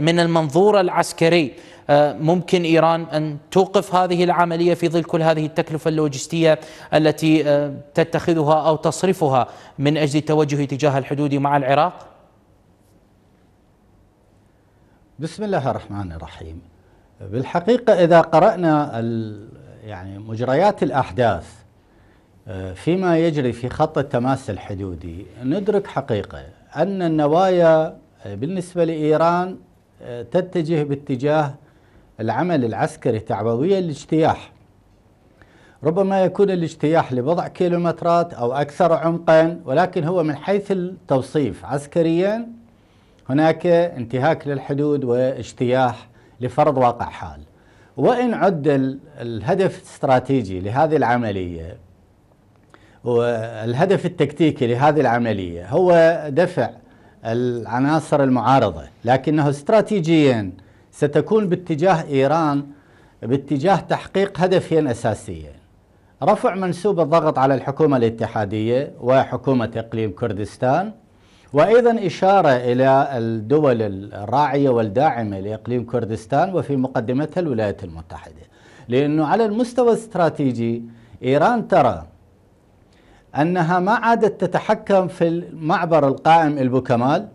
من المنظور العسكري آه، ممكن إيران أن توقف هذه العملية في ظل كل هذه التكلفة اللوجستية التي آه، تتخذها أو تصرفها من أجل التوجه تجاه الحدود مع العراق؟ بسم الله الرحمن الرحيم بالحقيقة إذا قرأنا يعني مجريات الأحداث آه، فيما يجري في خط التماس الحدودي ندرك حقيقة أن النوايا بالنسبة لإيران تتجه باتجاه العمل العسكري تعبويا الاجتياح ربما يكون الاجتياح لبضع كيلومترات أو أكثر عمقا ولكن هو من حيث التوصيف. عسكريا هناك انتهاك للحدود واجتياح لفرض واقع حال. وإن عد الهدف الاستراتيجي لهذه العملية والهدف التكتيكي لهذه العملية هو دفع العناصر المعارضة لكنه استراتيجيا ستكون باتجاه إيران باتجاه تحقيق هدفين أساسيين. رفع منسوب الضغط على الحكومة الاتحادية وحكومة إقليم كردستان وأيضا إشارة إلى الدول الراعية والداعمة لإقليم كردستان وفي مقدمتها الولايات المتحدة لأنه على المستوى الاستراتيجي إيران ترى أنها ما عادت تتحكم في المعبر القائم البوكمال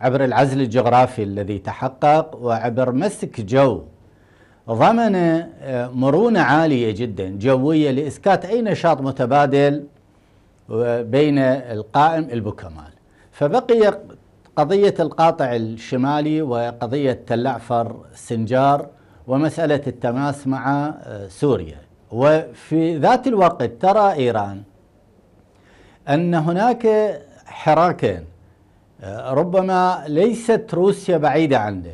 عبر العزل الجغرافي الذي تحقق وعبر مسك جو. ضمن آه، مرونة عالية جدا جوية لإسكات أي نشاط متبادل آه، بين القائم البوكمال فبقي قضية القاطع الشمالي وقضية تلعفر سنجار ومسألة التماس مع آه، سوريا. وفي ذات الوقت ترى إيران أن هناك حراكين ربما ليست روسيا بعيدة عنه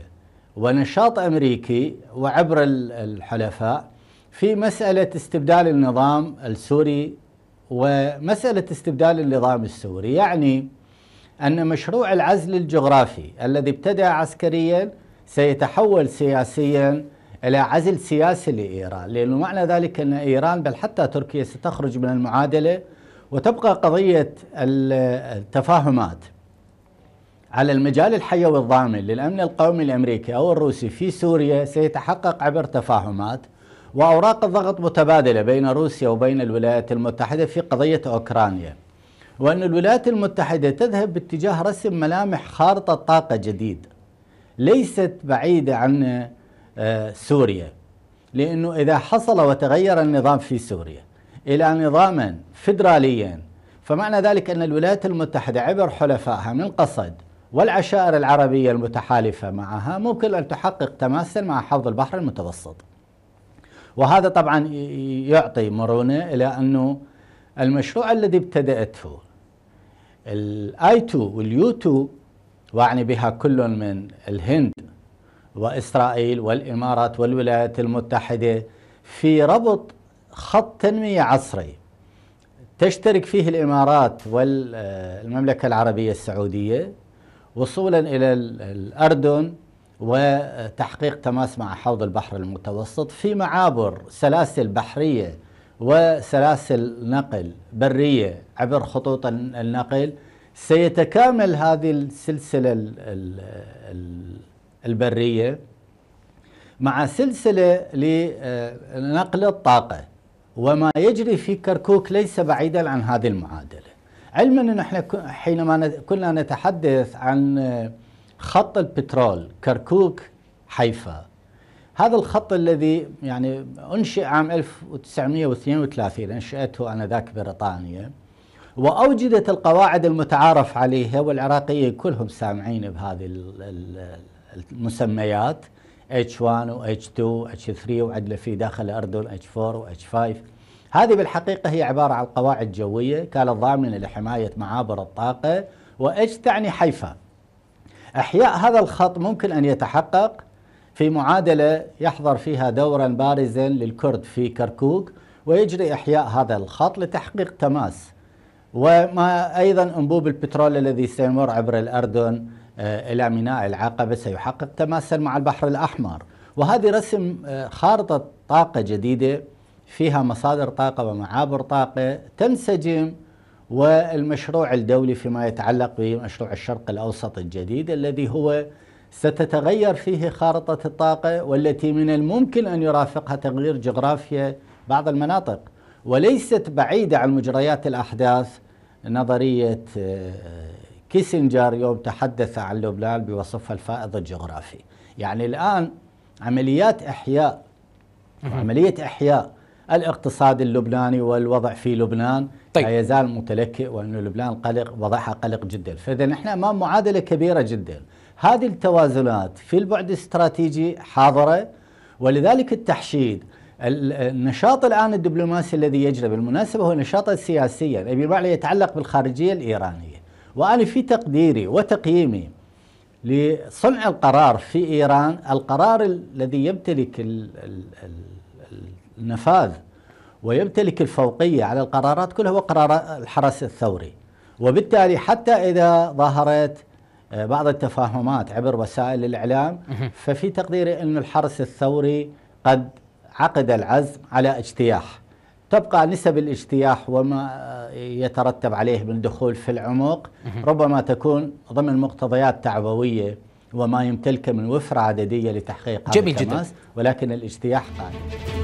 ونشاط أمريكي وعبر الحلفاء في مسألة استبدال النظام السوري ومسألة استبدال النظام السوري يعني أن مشروع العزل الجغرافي الذي ابتدأ عسكريا سيتحول سياسيا إلى عزل سياسي لإيران لأنه معنى ذلك أن إيران بل حتى تركيا ستخرج من المعادلة وتبقى قضية التفاهمات على المجال الحيوي الضامن للأمن القومي الأمريكي أو الروسي في سوريا سيتحقق عبر تفاهمات وأوراق الضغط متبادلة بين روسيا وبين الولايات المتحدة في قضية أوكرانيا. وأن الولايات المتحدة تذهب باتجاه رسم ملامح خارطة طاقة جديد ليست بعيدة عن آه، سوريا لأنه إذا حصل وتغير النظام في سوريا إلى نظاما فيدراليا فمعنى ذلك أن الولايات المتحدة عبر حلفائها من قصد والعشائر العربية المتحالفة معها ممكن أن تحقق تماسا مع حوض البحر المتوسط. وهذا طبعا يعطي مرونة إلى أنه المشروع الذي ابتدأته ال I 2 وال U 2 وأعني بها كل من الهند وإسرائيل والإمارات والولايات المتحدة في ربط خط تنمية عصري تشترك فيه الإمارات والمملكه العربية السعودية وصولا إلى الأردن وتحقيق تماس مع حوض البحر المتوسط في معابر سلاسل بحرية وسلاسل نقل برية عبر خطوط النقل. سيتكامل هذه السلسلة البرية مع سلسلة لنقل الطاقة. وما يجري في كركوك ليس بعيدا عن هذه المعادلة. علما إن إحنا حينما كنا نتحدث عن خط البترول كركوك حيفا. هذا الخط الذي يعني أنشئ عام 1932 أنشئته انذاك بريطانيا وأوجدت القواعد المتعارف عليها والعراقيين كلهم سامعين بهذه المسميات. H1 و H2 و H3 وعدله في داخل الاردن H4 و H5 هذه بالحقيقة هي عبارة عن قواعد جوية كانت ضامنة لحماية معابر الطاقة وإيش تعني حيفا. إحياء هذا الخط ممكن أن يتحقق في معادلة يحضر فيها دورا بارزا للكرد في كركوك ويجري إحياء هذا الخط لتحقيق تماس. وما أيضا أنبوب البترول الذي سيمر عبر الأردن إلى ميناء العقبة سيحقق تماسا مع البحر الأحمر. وهذه رسم آه، خارطة طاقة جديدة فيها مصادر طاقة ومعابر طاقة تنسجم والمشروع الدولي فيما يتعلق بمشروع الشرق الأوسط الجديد الذي هو ستتغير فيه خارطة الطاقة والتي من الممكن أن يرافقها تغيير جغرافيا بعض المناطق. وليست بعيدة عن مجريات الأحداث نظرية آه، كيسنجر يوم تحدث عن لبنان بوصفها الفائض الجغرافي. يعني الآن عمليات إحياء عملية إحياء الاقتصاد اللبناني والوضع في لبنان طيب. لا يزال متلكئ وأن لبنان قلق وضعها قلق جدا. فإذا نحن أمام معادلة كبيرة جدا. هذه التوازنات في البعد الاستراتيجي حاضرة ولذلك التحشيد. النشاط الآن الدبلوماسي الذي يجري بالمناسبة هو نشاطا سياسيا بمعنى يتعلق بالخارجية الإيرانية. وأنا في تقديري وتقييمي لصنع القرار في إيران القرار الذي يمتلك النفاذ ويمتلك الفوقية على القرارات كلها هو قرار الحرس الثوري. وبالتالي حتى إذا ظهرت آه، بعض التفاهمات عبر وسائل الإعلام ففي تقديري أن الحرس الثوري قد عقد العزم على اجتياح. تبقى نسب الاجتياح وما يترتب عليه من دخول في العمق ربما تكون ضمن مقتضيات تعبوية وما يمتلكه من وفرة عددية لتحقيق جميل جدا. ولكن الاجتياح قائم.